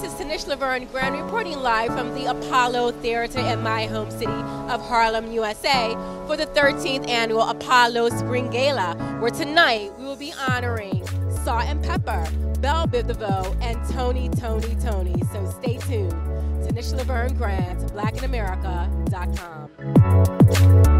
this is Tanisha Laverne Grant reporting live from the Apollo Theater in my home city of Harlem, USA, for the 13th annual Apollo Spring Gala, where tonight we will be honoring Salt-N-Pepa, Bell Biv DeVoe, and Tony, Tony, Tony. So stay tuned. Tanisha Laverne Grant, blackinamerica.com.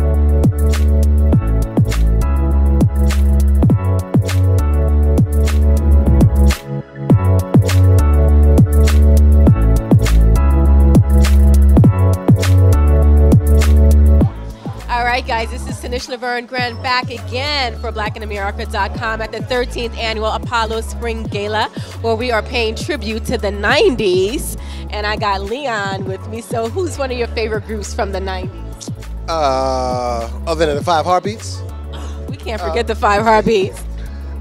Tanisha Laverne Grant back again for blackinamerica.com at the 13th annual Apollo Spring Gala, where we are paying tribute to the 90s. And I got Leon with me. So, who's one of your favorite groups from the 90s? Uh, other than the Five Heartbeats? we can't forget uh, the Five Heartbeats.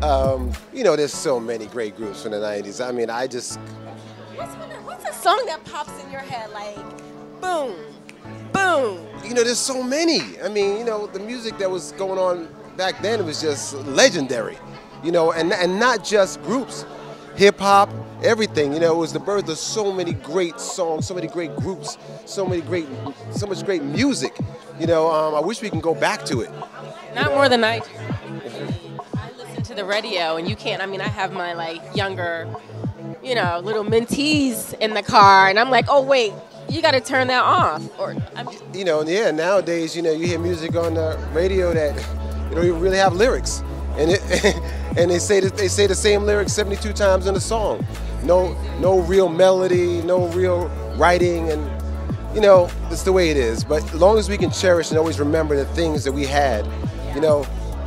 Um, you know, there's so many great groups from the 90s. I mean, I just. What's, what's a song that pops in your head like, boom? Boom. You know, there's so many. I mean, you know, the music that was going on back then was just legendary. You know, and and not just groups, hip hop, everything. You know, it was the birth of so many great songs, so many great groups, so many great, so much great music. You know, um, I wish we can go back to it. Not know? more than I do. I listen to the radio, and you can't. I mean, I have my like younger, you know, little mentees in the car, and I'm like, oh wait, you got to turn that off. Or I'm you know, yeah. Nowadays, you know, you hear music on the radio that you don't even really have lyrics, and it, and they say that they say the same lyrics 72 times in a song. No, no real melody, no real writing, and you know, it's the way it is. But as long as we can cherish and always remember the things that we had, you know,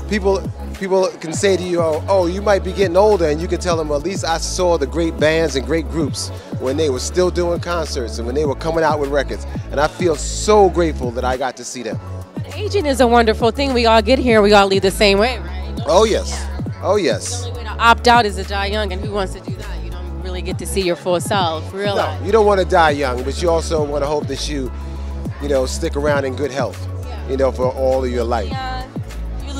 people people can say to you, oh, oh, you might be getting older, and you can tell them, at least I saw the great bands and great groups when they were still doing concerts and when they were coming out with records. And I feel so grateful that I got to see them. Aging is a wonderful thing. We all get here, we all leave the same way, right? Oh, yes. Yeah. Oh, yes. The only way to opt out is to die young, and who wants to do that? You don't really get to see your full self, really. No, you don't want to die young, but you also want to hope that you, you know, stick around in good health, yeah. you know, for all of your life. Yeah.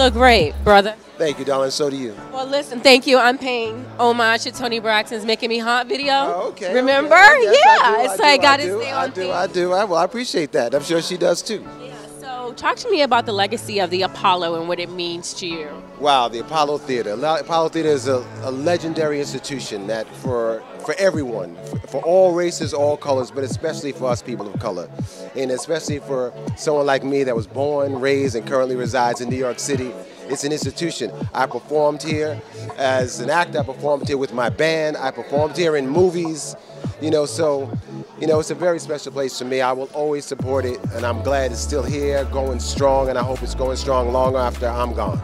You look great, brother. Thank you, darling. So do you. Well, listen, thank you. I'm paying homage to Toni Braxton's "Making Me Hot" video. Oh, okay. Remember? Okay. Yes, yeah, it's like got to stay on. I do. I do. I, well, I appreciate that. I'm sure she does too. Talk to me about the legacy of the Apollo and what it means to you. Wow, the Apollo Theater. Apollo Theater is a, a legendary institution that for for everyone, for, for, all races, all colors, but especially for us people of color, and especially for someone like me that was born, raised, and currently resides in New York City it's an institution. I performed here as an actor. I performed here with my band. I performed here in movies. You know, so, you know, it's a very special place to me. I will always support it, and I'm glad it's still here, going strong, and I hope it's going strong long after I'm gone.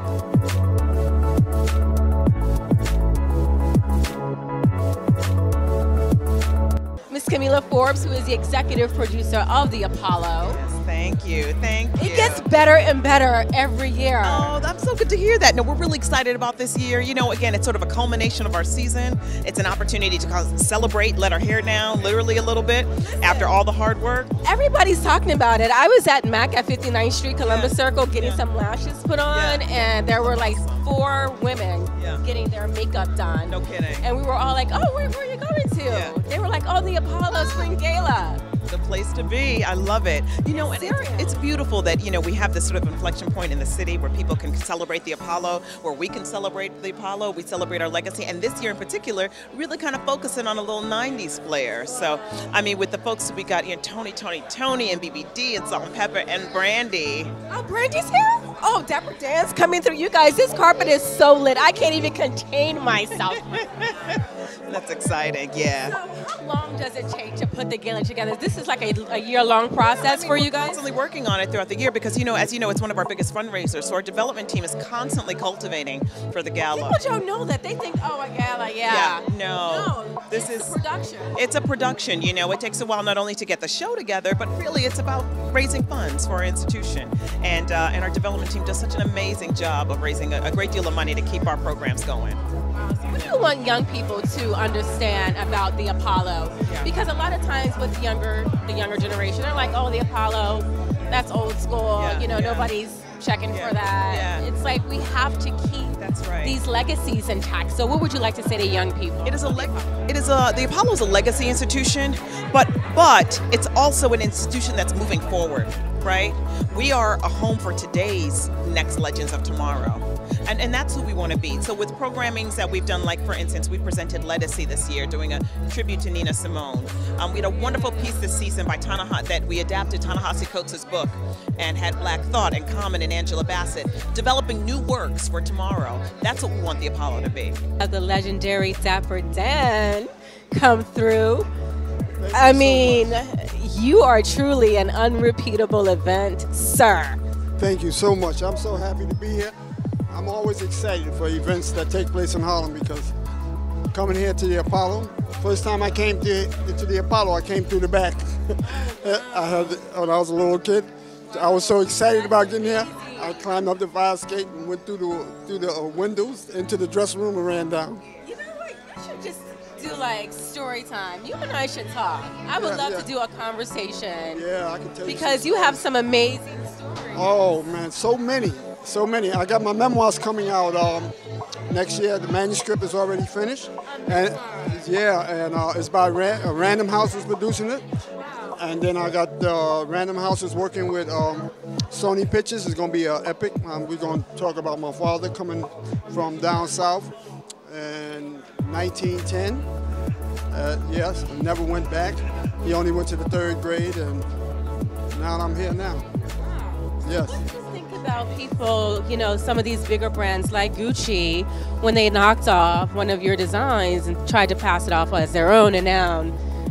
Miss Kamilah Forbes, who is the executive producer of the Apollo. Thank you. Thank you. It gets better and better every year. Oh, that's so good to hear that. No, we're really excited about this year. You know, again, it's sort of a culmination of our season. It's an opportunity to celebrate, let our hair down literally a little bit after all the hard work. Everybody's talking about it. I was at Mac at 59th Street, Columbus yeah. Circle, getting yeah. some lashes put on, yeah. and there were like four women getting their makeup done. No kidding. And we were all like, oh, where, where are you going to? They were like, oh, the Apollo Spring Gala the place to be. I love it. You know, and it's, it's, beautiful that you know we have this sort of inflection point in the city where people can celebrate the Apollo, where we can celebrate the Apollo. We celebrate our legacy, and this year in particular, really kind of focusing on a little '90s flair. So, I mean, with the folks we got, you know, Tony, Tony, Tony, and BBD, and Salt-N-Pepa, and Brandy. Oh, Brandy's here. Oh, Deborah Dance coming through. You guys, this carpet is so lit. I can't even contain myself. That's exciting, yeah. So how long does it take to put the gala together? This is like a, a year-long process I mean, for you guys? We're constantly working on it throughout the year because, you know, as you know, it's one of our biggest fundraisers. So our development team is constantly cultivating for the gala. People don't know that. They think, oh, a gala, yeah. Yeah, no. No, this is production. It's a production, you know. It takes a while not only to get the show together, but really it's about raising funds for our institution. And, uh, and our development team does such an amazing job of raising a, a great deal of money to keep our programs going. What do you want young people to understand about the Apollo? Because a lot of times with the younger the younger generation, they're like, oh, the Apollo, that's old school. Yeah, you know, yeah. nobody's checking Yeah. for that. It's like we have to keep That's right. these legacies intact. So, what would you like to say to young people? It is a leg- it is a the Apollo is a legacy institution, but but it's also an institution that's moving forward, right? We are a home for today's next legends of tomorrow. And, and that's who we want to be. So with programmings that we've done, like for instance, we presented Legacy this year, doing a tribute to Nina Simone. Um, we had a wonderful piece this season by Tanaha that we adapted Ta-Nehisi Coates' book and had Black Thought and Common and Angela Bassett developing new works for tomorrow. That's what we want the Apollo to be. Have the legendary Dapper Dan come through. I mean, you are truly an unrepeatable event, sir. Thank you so much. I'm so happy to be here. I'm always excited for events that take place in Harlem because coming here to the Apollo, first time I came to, to the Apollo, I came through the back. I had, when I was a little kid, I was so excited about getting here. I climbed up the fire escape and went through the through the uh, windows into the dressing room and ran down. You know what? You should just do like story time. You and I should talk. I would Yeah, love yeah. to do a conversation Yeah, I can tell you. because you have some amazing stories. Oh man, so many, so many. I got my memoirs coming out um, next year. The manuscript is already finished, and yeah, and uh, it's by uh, Random House is producing it, and then I got uh, Random House is working with um, Sony Pictures. It's gonna be uh, epic. Um, we're gonna talk about my father coming from down south in 1910. Uh, yes, never went back. He only went to the third grade, and now I'm here now. Yes. What do you think about people, you know, some of these bigger brands like Gucci, when they knocked off one of your designs and tried to pass it off as their own, and now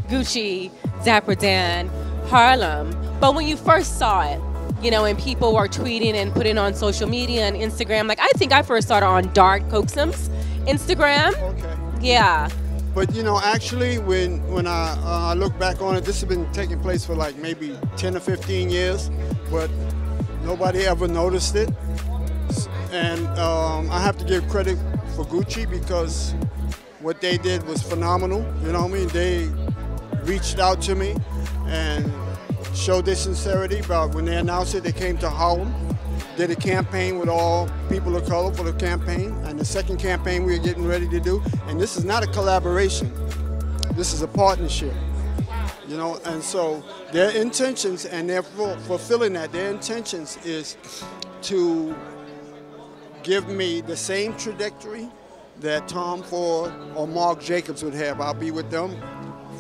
Gucci, Dapper Dan, Harlem. But when you first saw it, you know, and people were tweeting and putting on social media and Instagram, like I think I first saw it on Dark Coaxum's Instagram. Okay. Yeah. But you know, actually, when when I uh, I look back on it, this has been taking place for like maybe 10 or 15 years, but nobody ever noticed it. And um, I have to give credit for Gucci because what they did was phenomenal. You know what I mean? They reached out to me and showed their sincerity. But when they announced it, they came to Harlem, did a campaign with all people of color for the campaign, and the second campaign we are getting ready to do. And this is not a collaboration. This is a partnership. You know, and so their intentions, and they're fu- fulfilling that. Their intentions is to give me the same trajectory that Tom Ford or Marc Jacobs would have. I'll be with them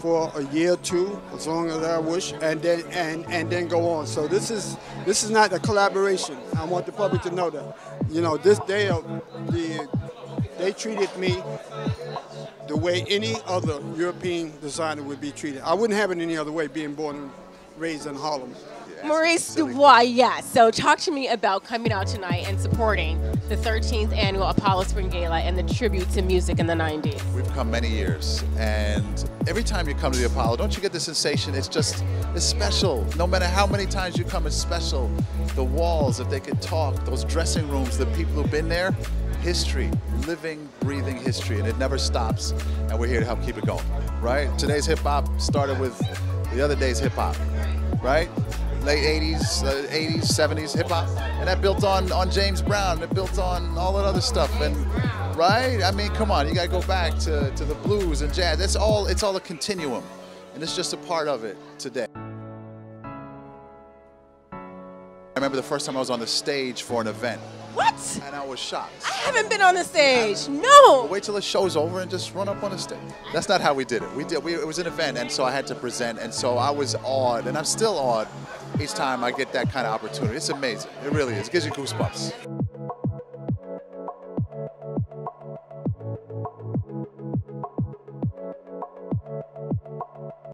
for a year or two, as long as I wish, and then and and then go on. So this is this is not a collaboration. I want the public to know that. You know, this they the they treated me the way any other European designer would be treated. I wouldn't have it any other way, being born and raised in Harlem. Maurice Dubois, yes. So talk to me about coming out tonight and supporting the 13th annual Apollo Spring Gala and the tribute to music in the 90s. We've come many years, and every time you come to the Apollo, don't you get the sensation? It's just, it's special. No matter how many times you come, it's special. The walls, if they could talk, those dressing rooms, the people who've been there, history, living, breathing history, and it never stops. And we're here to help keep it going, right? Today's hip hop started with the other day's hip hop, right? Late 80s, uh, 80s, 70s hip hop, and that built on on James Brown. It built on all that other stuff, and right? I mean, come on, you gotta go back to, to the blues and jazz. It's all it's all a continuum, and it's just a part of it today. I remember the first time I was on the stage for an event, What? and I was shocked. I haven't been on the stage. No. Wait till the show's over and just run up on the stage. That's not how we did it. We did. We, it was an event, and so I had to present, and so I was awed, and I'm still awed each time I get that kind of opportunity. It's amazing. It really is. It gives you goosebumps.